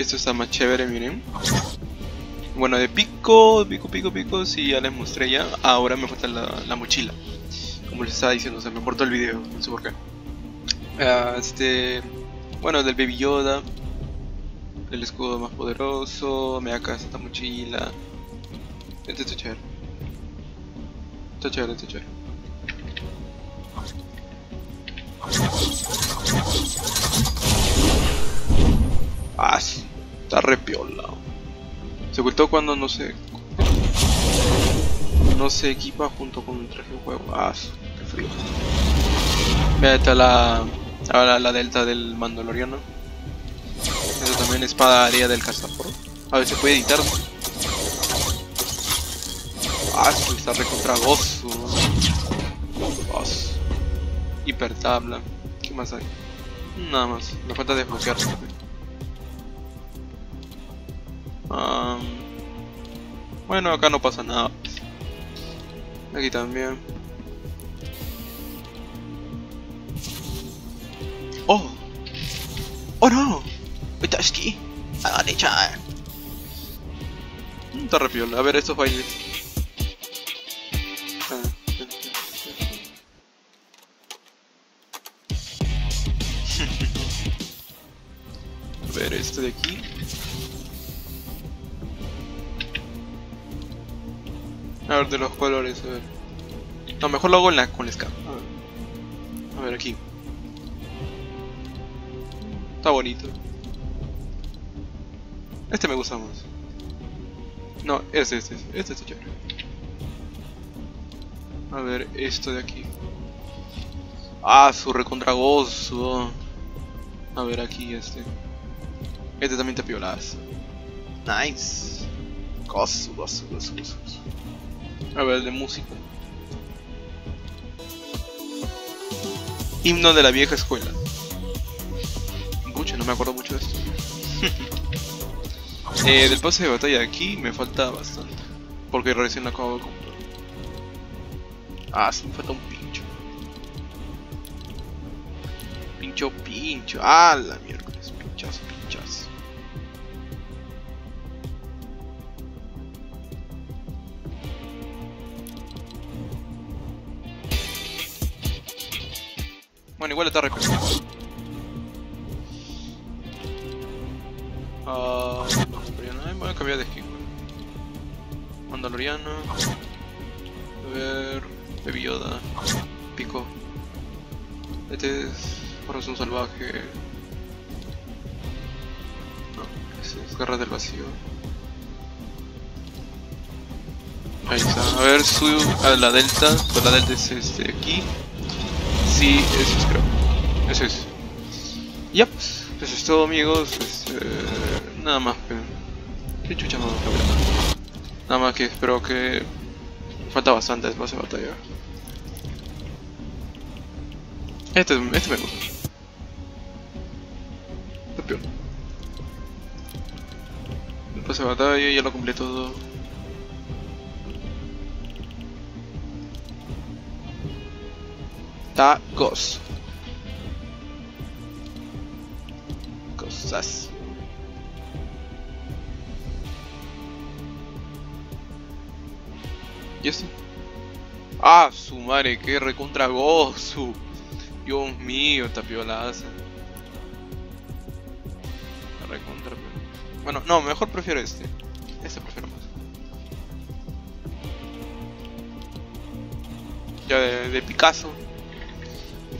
Esto está más chévere, miren. Bueno, de pico, pico, pico, pico, sí, ya les mostré ya. Ahora me falta la, la mochila. Como les estaba diciendo, se me cortó el video, no sé por qué. Ah, este... Bueno, del Baby Yoda. El escudo más poderoso. Me acá esta mochila. Este está chévere. Está chévere, está chévere. Ah. Está repiola. Se ocultó cuando no se... No se equipa junto con un traje de juego. Ah, qué frío. Mira, está la... Ahora la delta del Mandaloriano. Eso también espada área del cazador. A ver, se puede editar. Ah, sí, está recontra gozo. Gozo. Hiper tabla. ¿Qué más hay? Nada más. Me falta desbloquear. Um, bueno, acá no pasa nada. Aquí también. Oh. Oh no. Itaski. Agane-chan. Está re piola. A ver estos bailes. A ver esto de aquí. A ver, de los colores, a ver. No, mejor lo hago en la, con la escala. A ver. A ver, aquí. Está bonito. Este me gusta más. No, este, este, este está chévere. A ver, esto de aquí. Ah, su recontragozo. A ver aquí este. Este también te piolas. Nice. Gozo, gozo, gozo, gozo. A ver, de música. Himno de la vieja escuela. Pucha, no me acuerdo mucho de esto. eh, del pase de batalla aquí me falta bastante. Porque recién lo acabo de comprar. Ah, sí me falta un pincho. Pincho, pincho. Ah, la miércoles. Pinchazo, pinchazo. Bueno, igual está repetido. Ah. Ay, voy a cambiar de skin. Mandaloriano. A ver. Baby Yoda. Pico. Este es Corazón Salvaje. No, ese es Guerra del Vacío. Ahí está. A ver, subo a la Delta. Pues la Delta es este aquí. Sí, eso es creo. Eso es. Ya, pues, eso es todo amigos. Este, nada más que... ¿Qué chucha? Nada más que espero que... Falta bastante después de batalla. Este, este me gusta. Peor. Después de batalla ya lo cumplí todo. Tacos. Cosas. ¿Y esto? Ah, su madre, que recontra gozo. Dios mío, esta piolaza. La recontra. Bueno, no, mejor prefiero este. Este prefiero más. Ya de Picasso.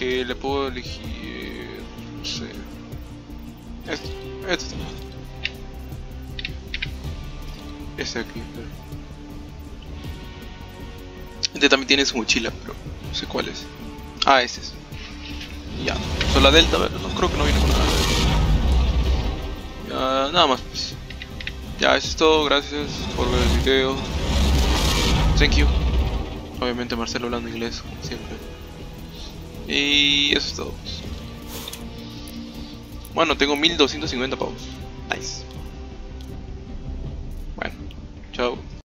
Que le puedo elegir. No sé. Este. Este aquí. pero- Este también tiene su mochila, pero no sé cuál es. Ah, este es. Ya. Solo la Delta, no creo que no viene con nada. Ya, nada más pues. Ya, eso es todo. Gracias por ver el video. Thank you. Obviamente Marcelo hablando inglés, como siempre. Y eso es todo. Bueno, tengo 1250 pavos.